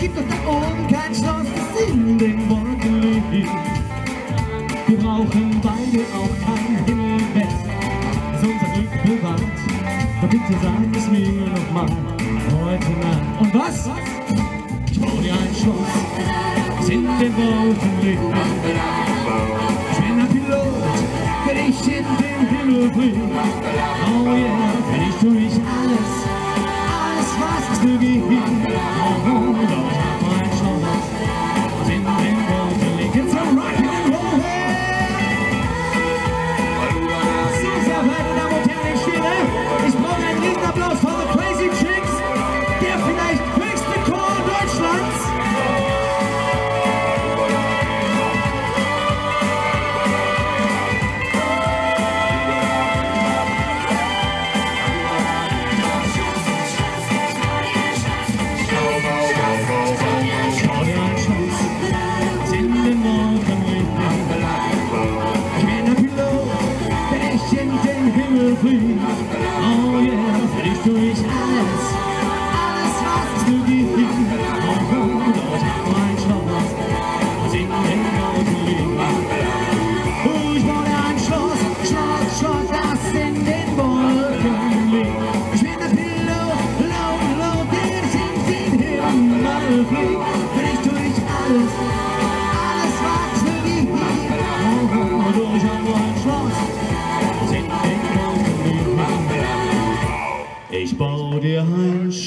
gibt doch da oben kein Schloss, das in den Wolken liegt. Wir brauchen beide auch kein Himmelbett, das unser Glück bewahrt. Doch bitte sag es mir noch mal heute Nacht. Und was? Ich baue dir ein Schloss, das in den Wolken liegt.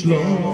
long.